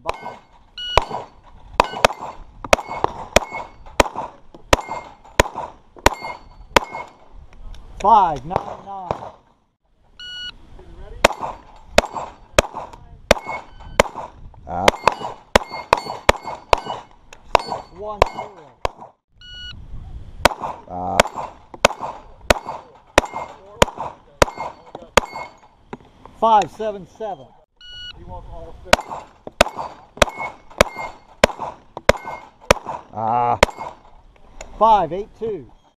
Stand by. Five, nine, nine. Ah. One, zero. Ah. Five, seven, seven. Ah. Five, eight, two.